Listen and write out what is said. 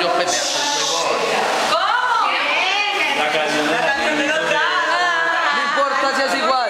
La canción de No importa si es igual.